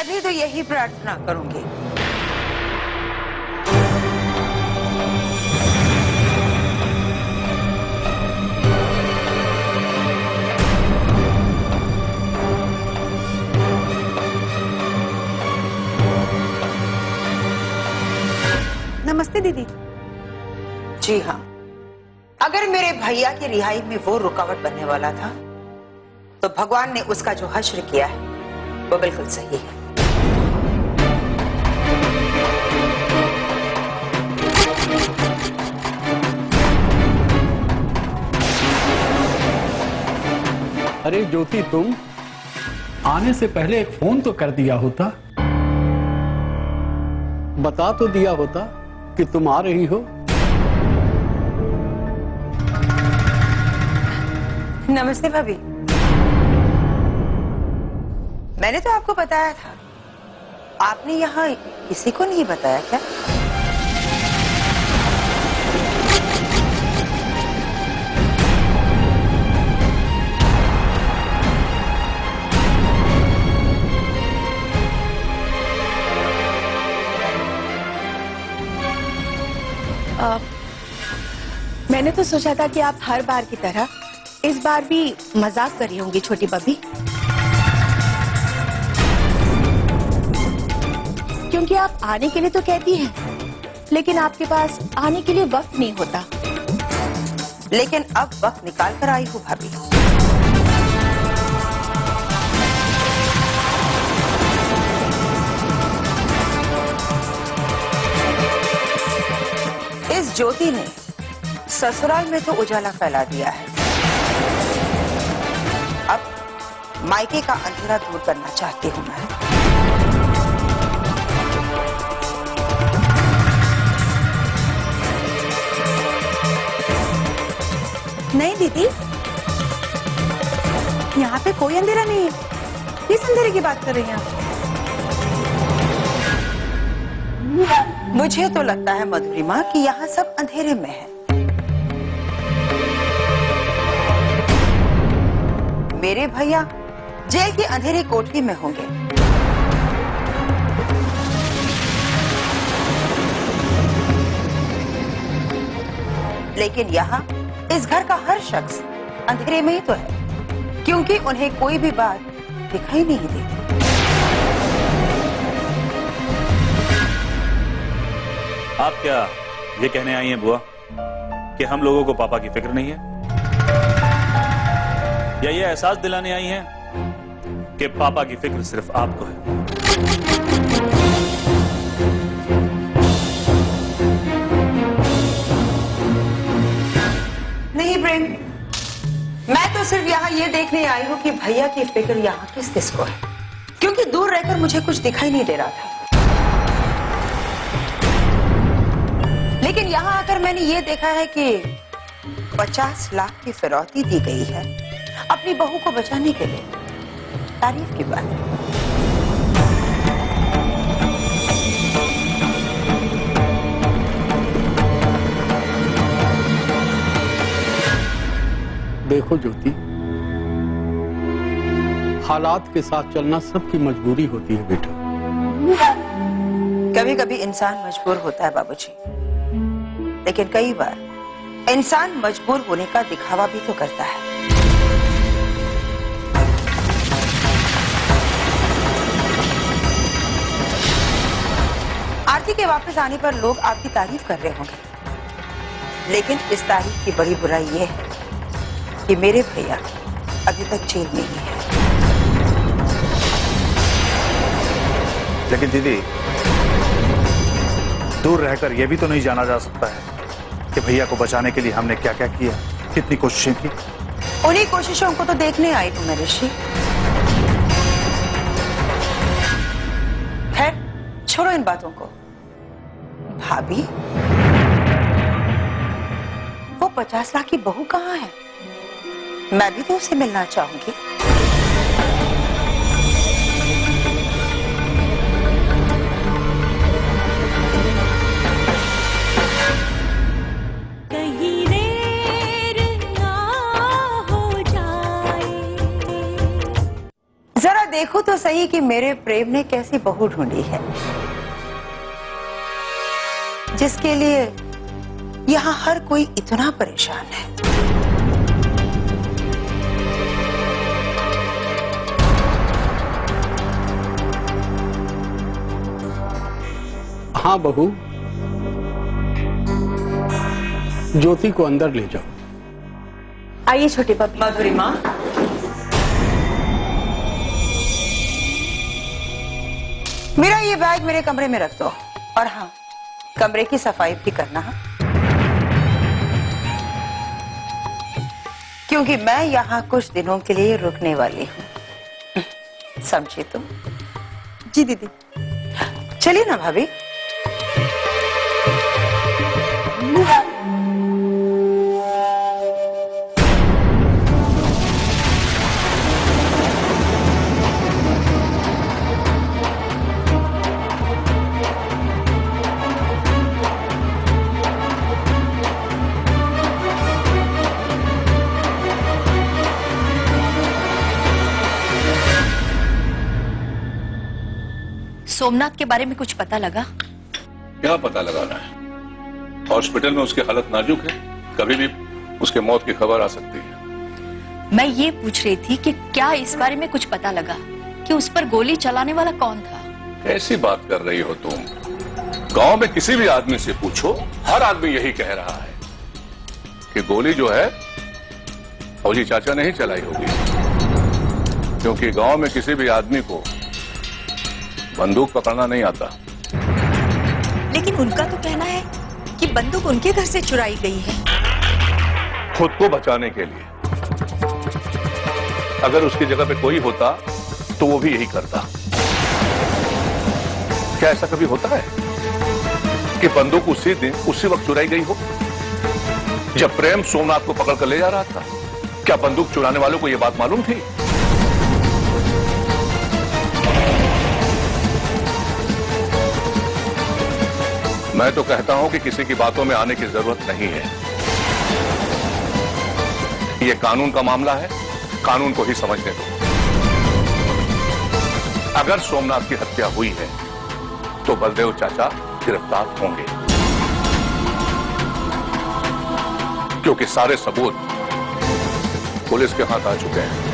मैं भी तो यही प्रार्थना करूँगी। नमस्ते दीदी। जी हाँ। अगर मेरे भैया की रिहाई में वो रुकावट बनने वाला था तो भगवान ने उसका जो हश्र किया है, वो बिल्कुल सही है। अरे ज्योति, तुम आने से पहले एक फ़ोन तो कर दिया होता। बता तो दिया होता कि तुम आ रही हो। नमस्ते भाभी। मैंने तो आपको बताया था। आपने यहाँ किसी को नहीं बताया क्या? मैंने तो सोचा था कि आप हर बार की तरह इस बार भी मज़ाक कर होंगी छोटी बबी। क्योंकि आप आने के लिए तो कहती हैं, लेकिन आपके पास आने के लिए वक्त नहीं होता। लेकिन अब वक्त निकाल कर आई हूँ भाभी। इस ज्योति ने ससुराल में तो उजाला फैला दिया है। अब मायके का अंधेरा दूर करना चाहती हूँ मैं। नहीं दीदी, यहाँ पे कोई अंधेरा नहीं है। किस अंधेरे की बात कर रही हैं आप? मुझे तो लगता है मधुरिमा कि यहाँ सब अंधेरे में है। मेरे भैया जेल की अंधेरी कोठरी में होंगे। लेकिन यहाँ इस घर का हर शख्स अंधेरे में ही तो है, क्योंकि उन्हें कोई भी बात दिखाई नहीं देती। आप क्या ये कहने आई हैं बुआ, कि हम लोगों को पापा की फ़िक्र नहीं है? या ये एहसास दिलाने आई हैं कि पापा की फ़िक्र सिर्फ़ आपको है? नहीं, प्रेम, मैं तो सिर्फ़ यहाँ ये देखने आई हूँ कि भैया की फ़िक्र यहाँ किस किस को है? क्योंकि दूर रहकर मुझे कुछ दिखाई नहीं दे रहा था। लेकिन यहाँ आकर मैंने ये देखा है कि पचास लाख की फिरौती दी गई है अपनी बहू को बचाने के लिए। तारीफ़ की बात। है देखो ज्योति हालात के साथ चलना सबकी मजबूरी होती है बेटा। कभी कभी इंसान मजबूर होता है बाबूजी। लेकिन कई बार इंसान मजबूर होने का दिखावा भी तो करता है। आरती के वापस आने पर लोग आपकी तारीफ़ कर रहे होंगे। लेकिन इस तारीफ़ की बड़ी बुराई यह है कि मेरे भैया अभी तक जेल में ही है। लेकिन दीदी, दूर रहकर यह भी तो नहीं जाना जा सकता है। कि भैया को बचाने के लिए हमने क्या क्या किया, कितनी कोशिशें की। उन्हीं कोशिशों को तो देखने आई तुम्हें ऋषि। खैर, छोड़ो इन बातों को। भाभी, वो पचास लाख की बहू कहाँ है? मैं भी तो उसे मिलना चाहूँगी। देखो तो सही कि मेरे प्रेम ने कैसी बहू ढूंढी है। जिसके लिए यहाँ हर कोई इतना परेशान है। हाँ बहू ज्योति को अंदर ले जाओ। आइए छोटे पपी मधुरी माँ मेरा ये बैग मेरे कमरे में रख दो। और हाँ कमरे की सफ़ाई भी करना, है। क्योंकि मैं यहाँ कुछ दिनों के लिए रुकने वाली हूँ। समझे तुम? जी दीदी। चलिए ना भाभी। सोमनाथ के बारे में कुछ पता लगा? क्या पता लगाना है? हॉस्पिटल में उसकी हालत नाजुक है। कभी भी उसके मौत की खबर आ सकती है। मैं ये पूछ रही थी कि क्या इस बारे में कुछ पता लगा कि उस पर गोली चलाने वाला कौन था? कैसी बात कर रही हो तुम? गाँव में किसी भी आदमी से पूछो हर आदमी यही कह रहा है कि गोली जो है फौजी चाचा ने ही चलाई होगी। क्योंकि गाँव में किसी भी आदमी को बंदूक पकड़ना नहीं आता। लेकिन उनका तो कहना है कि बंदूक उनके घर से चुराई गई है। खुद को बचाने के लिए। अगर उसकी जगह पे कोई होता तो वो भी यही करता। क्या ऐसा कभी होता है कि बंदूक उसी दिन उसी वक्त चुराई गई हो? जब प्रेम सोमनाथ को पकड़ कर ले जा रहा था क्या बंदूक चुराने वालों को यह बात मालूम थी? मैं तो कहता हूँ कि किसी की बातों में आने की ज़रूरत नहीं है। यह कानून का मामला है, कानून को ही समझने दो। अगर सोमनाथ की हत्या हुई है तो बलदेव चाचा गिरफ़्तार होंगे। क्योंकि सारे सबूत पुलिस के हाथ आ चुके हैं।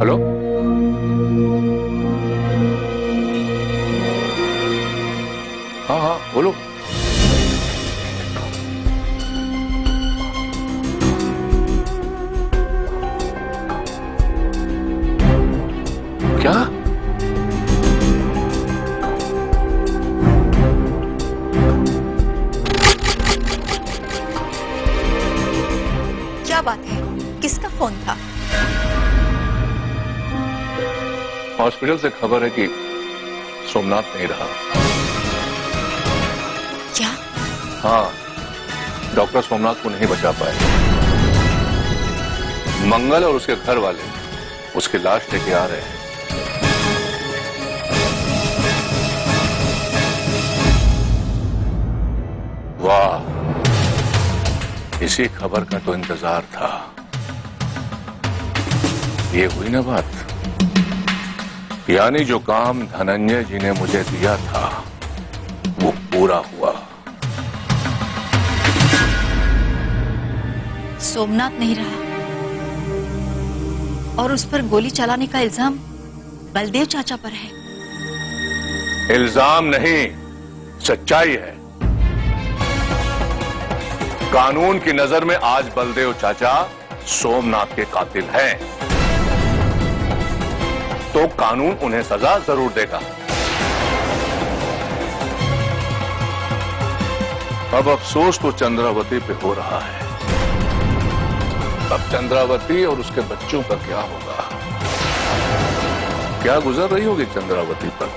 हेलो? हाँ हाँ बोलो। क्या? क्या बात है? किसका फ़ोन था? हॉस्पिटल से खबर है कि सोमनाथ नहीं रहा। क्या? हाँ डॉक्टर सोमनाथ को नहीं बचा पाए। मंगल और उसके घर वाले उसकी लाश लेके आ रहे हैं। वाह इसी खबर का तो इंतज़ार था। ये हुई ना बात? यानी जो काम धनंजय जी ने मुझे दिया था वो पूरा हुआ। सोमनाथ नहीं रहा। और उस पर गोली चलाने का इल्ज़ाम बलदेव चाचा पर है। इल्ज़ाम नहीं सच्चाई है। कानून की नज़र में आज बलदेव चाचा सोमनाथ के कातिल हैं। तो कानून उन्हें सजा ज़रूर देगा। अब अफसोस तो चंद्रावती पे हो रहा है। अब चंद्रावती और उसके बच्चों का क्या होगा? क्या गुजर रही होगी चंद्रावती पर?